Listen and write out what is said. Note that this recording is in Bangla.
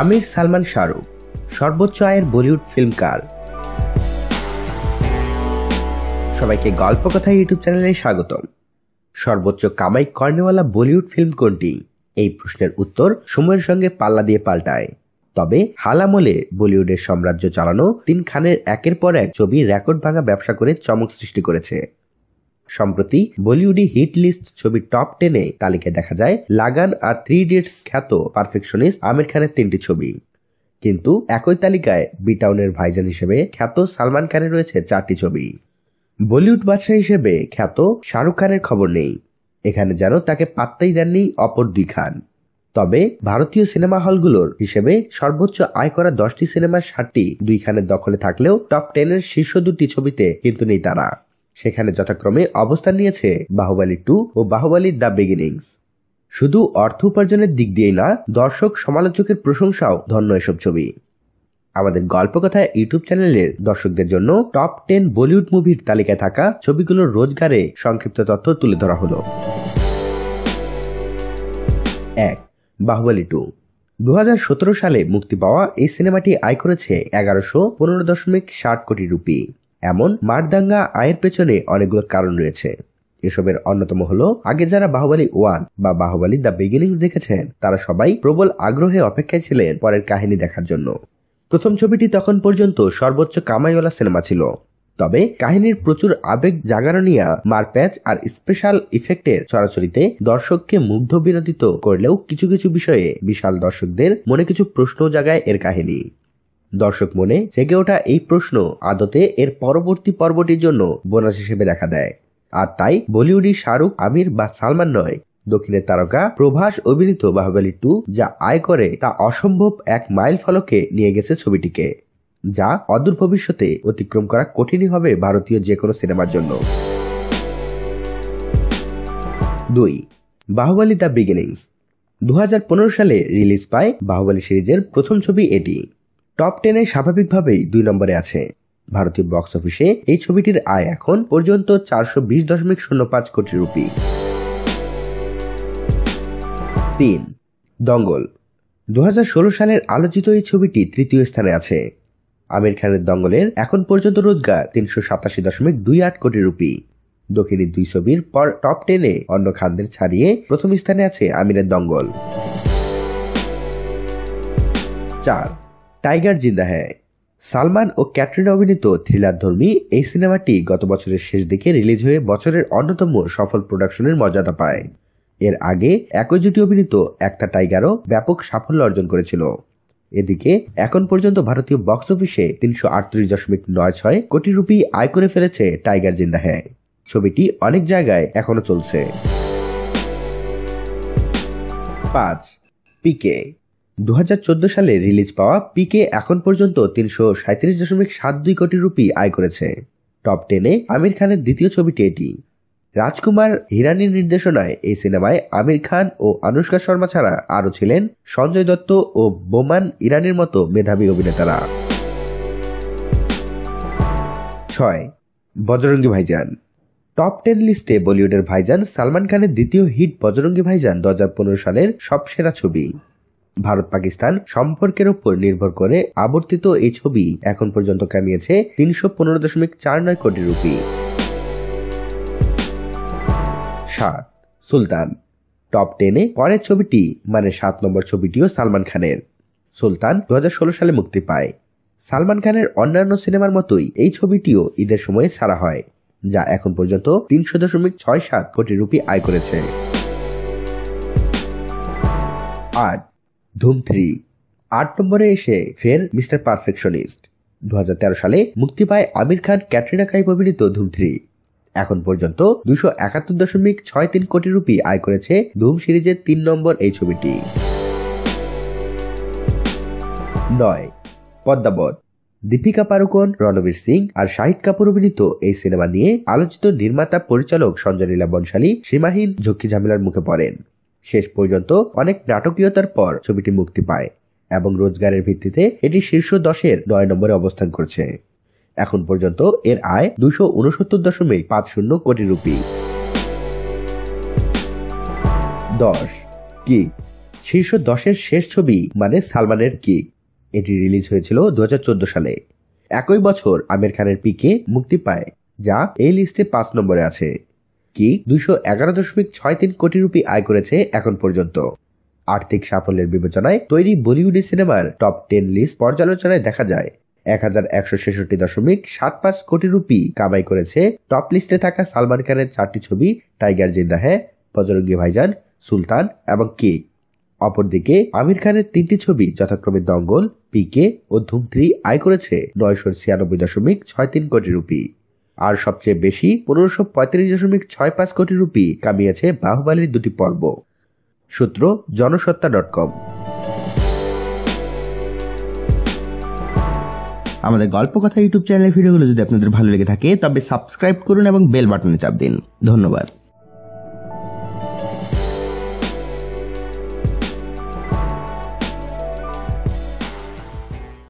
আমির সালমান শাহরুখ, সর্বোচ্চ আয়ের বলিউড ফিল্মকার। সবাইকে গল্প কথা ইউটিউব চ্যানেলে স্বাগতম। সর্বোচ্চ কামাই কর্নেওয়ালা বলিউড ফিল্ম কোনটি? এই প্রশ্নের উত্তর সময়ের সঙ্গে পাল্লা দিয়ে পাল্টায়। তবে হালামলে বলিউডের সাম্রাজ্য চালানো তিন খানের একের পর এক ছবি রেকর্ড ভাঙা ব্যবসা করে চমক সৃষ্টি করেছে। সম্প্রতি বলিউডি হিট লিস্ট ছবির টপ টেনে তালিকায় দেখা যায়, লাগান আর থ্রি ইডিয়টস খ্যাত পারফেকশনিস্ট আমির খানের তিনটি ছবি। কিন্তু একই তালিকায় বিটাউনের ভাইজান হিসেবে খ্যাত সালমান খানের রয়েছে চারটি ছবি। বলিউড বাদশাহ হিসেবে খ্যাত শাহরুখ খানের খবর নেই। এখানে যেন তাকে পাত্তাই দেননি অপর দুই খান। তবে ভারতীয় সিনেমা হলগুলোর হিসেবে সর্বোচ্চ আয় করা দশটি সিনেমার সাতটি দুই খানের দখলে থাকলেও টপ টেনের শীর্ষ দুটি ছবিতে কিন্তু নেই তারা। সেখানে যথাক্রমে অবস্থান নিয়েছে বাহুবালি টু ও বাহুবালি দ্য বিগিনিংস। শুধু অর্থ উপার্জনের দিক দিয়েই না, দর্শক সমালোচকের প্রশংসাও ধন্য এসব ছবি। আমাদের গল্পকথা ইউটিউব চ্যানেলের দর্শকদের জন্য টপ টেন বলিউড মুভির তালিকায় থাকা ছবিগুলোর রোজগারে সংক্ষিপ্ত তথ্য তুলে ধরা হলো। এক, বাহুবলী টু। দু হাজার সতেরো সালে মুক্তি পাওয়া এই সিনেমাটি আয় করেছে এগারোশো পনেরো দশমিক ষাট কোটি রুপি। এমন মারদাঙ্গা আয়ের পেছনে অনেকগুলো কারণ রয়েছে। এসবের অন্যতম হলো, আগে যারা বাহুবলী ওয়ান বা বাহুবলী দ্য বিগিনিংস দেখেছেন, তারা সবাই প্রবল আগ্রহে অপেক্ষায় ছিলেন পরের কাহিনী দেখার জন্য। প্রথম ছবিটি তখন পর্যন্ত সর্বোচ্চ কামাইওয়ালা সিনেমা ছিল। তবে কাহিনীর প্রচুর আবেগ জাগারণিয়া মারপ্যাচ আর স্পেশাল ইফেক্টের ছড়াছড়িতে দর্শককে মুগ্ধ বিনোদিত করলেও কিছু কিছু বিষয়ে বিশাল দর্শকদের মনে কিছু প্রশ্ন জাগায় এর কাহিনী। দর্শক মনে জেগে ওঠা এই প্রশ্ন আদতে এর পরবর্তী পর্বটির জন্য বোনাস হিসেবে দেখা দেয়। আর তাই বলিউডি শাহরুখ, আমির বা সালমান নয়। দক্ষিণের তারকা প্রভাস অভিনীত বাহুবলী টু যা আয় করে তা অসম্ভব এক মাইল ফলকে নিয়ে গেছে ছবিটিকে, যা অদূর ভবিষ্যতে অতিক্রম করা কঠিনই হবে ভারতীয় যে কোনো সিনেমার জন্য। দুই, বাহুবলী দ্য বিগিনিংস। দু হাজার পনেরো সালে রিলিজ পায় বাহুবলী সিরিজের প্রথম ছবি এটি। টপ টেনে স্বাভাবিকভাবেই দুই নম্বরে আছে। ভারতীয় বক্স অফিসে এই ছবিটির আয় এখন পর্যন্ত চারশো বিশ দশমিক শূন্য পাঁচ কোটি রুপি। তিন, দঙ্গল। দু হাজার ষোলো সালের আলোচিত এই ছবিটি তৃতীয় স্থানে আছে। আমির খানের দঙ্গলের এখন পর্যন্ত রোজগার তিনশো সাতাশি দশমিক দুই আট কোটি রুপি। দক্ষিণী দুই ছবির পর টপ টেনে অন্য খানদের ছাড়িয়ে প্রথম স্থানে আছে আমিরের দঙ্গল। চার টাইগার জিন্দা হ্যায়। সালমান ও ক্যাটরিনা অভিনীত থ্রিলার ধর্মী এই সিনেমাটি গত বছরের শেষ দিকে রিলিজ হয়ে বছরের অন্যতম সফল প্রোডাকশনের মর্যাদা পায়। এর আগে একই জুটি অভিনীত একটা টাইগারও ব্যাপক সাফল্য অর্জন করেছিল। এদিকে এখন পর্যন্ত ভারতীয় বক্স অফিসে তিনশো আটত্রিশ দশমিক নয় ছয় কোটি রুপি আয় করে ফেলেছে টাইগার জিন্দা হ্যায়। ছবিটি অনেক জায়গায় এখনও চলছে। পাঁচ, পিকে। দু হাজার চোদ্দ সালে রিলিজ পাওয়া পিকে এখন পর্যন্ত তিনশো সাঁত্রিশ দশমিক সাত দুই কোটি রুপি আয় করেছে। টপ টেনে আমির খানের দ্বিতীয় ছবিটি এটি। রাজকুমার হিরানির নির্দেশনায় এই সিনেমায় আমির খান ও আনুষ্কা শর্মা ছাড়া আরও ছিলেন সঞ্জয় দত্ত ও বোমান ইরানির মতো মেধাবী অভিনেতারা। ছয়, বজরঙ্গী ভাইজান। টপ টেন লিস্টে বলিউডের ভাইজান সালমান খানের দ্বিতীয় হিট বজরঙ্গী ভাইজান দু হাজার পনেরো সালের সব সেরা ছবি। ভারত পাকিস্তান সম্পর্কের উপর নির্ভর করে আবর্তিত এই ছবি এখন পর্যন্ত কামিয়েছে তিনশো পনেরো দশমিক চার নয় কোটি রুপি। সাত, সুলতান। টপ টেনে পরের ছবিটি মানে সাত নম্বর ছবিটিও সালমান খানের। সুলতান দু হাজার ষোলো সালে মুক্তি পায়। সালমান খানের অন্যান্য সিনেমার মতোই এই ছবিটিও ঈদের সময়ে ছাড়া হয়, যা এখন পর্যন্ত তিনশো দশমিক ছয় সাত কোটি রুপি আয় করেছে। আট ধুম থ্রি। আট নম্বরে এসে ফের মিস্টার পারফেকশনিস্ট। দু হাজার তেরো সালে মুক্তি পায় আমির খান, ক্যাটরিনা কাইফ অভিনীত ধুম থ্রি। এখন পর্যন্ত দুশো একাত্তর দশমিক ছয় তিন কোটি রুপি আয় করেছে ধুম সিরিজের তিন নম্বর এই ছবিটি। নয়, পদ্মাবত। দীপিকা পারুকন রণবীর সিং আর শাহিদ কাপুর অভিনীত এই সিনেমা নিয়ে আলোচিত নির্মাতা পরিচালক সঞ্জয় লীলা বনশালী সীমাহীন ঝক্কি ঝামেলার মুখে পড়েন। শেষ পর্যন্ত অনেক নাটকীয়তার পর ছবিটি মুক্তি পায় এবং রোজগারের ভিত্তিতে এটি শীর্ষ দশের নয় নম্বরে অবস্থান করছে। এখন পর্যন্ত এর আয় দুশো উনসত্তর দশমিক পাঁচ শূন্য কোটি রুপি। দশ। কি? শীর্ষ দশের শেষ ছবি মানে সালমানের কিক এটি রিলিজ হয়েছিল দু হাজার চোদ্দ সালে। একই বছর আমির খানের পিকে মুক্তি পায়, যা এই লিস্টে পাঁচ নম্বরে আছে। কি দুইশো এগারো দশমিক ছয় তিন কোটি রুপি আয় করেছে এখন পর্যন্ত। আর্থিক সাফল্যের বিবেচনায় তৈরি বলিউডি সিনেমার টপ টেন লিস্ট পর্যালোচনায় দেখা যায়। এক হাজার একশো ছেষট্টি দশমিক সাত পাঁচ কোটি রুপি কামাই করেছে টপ লিস্টে থাকা সালমান খানের চারটি ছবি টাইগার জিন্দা হ্যাঁ বজরঙ্গি ভাইজান, সুলতান এবং কেক অপরদিকে আমির খানের তিনটি ছবি যথাক্রমে দঙ্গল, পিকে ও ধুম থ্রি আয় করেছে নয়শো ছিয়ানব্বই দশমিক ছয় তিন কোটি রুপি। আর সবচেয়ে বেশি পনেরোশো পঁয়ত্রিশ দশমিক ছয় পাঁচ কোটি রুপি কামিয়েছে বাহুবালির দুটি পর্ব। সূত্র, জনসত্তা ডট কম। আমাদের গল্প কথা ইউটিউব চ্যানেলের ভিডিওগুলো যদি আপনাদের ভালো লেগে থাকে, তবে সাবস্ক্রাইব করুন এবং বেল বাটনে চাপ দিন। ধন্যবাদ।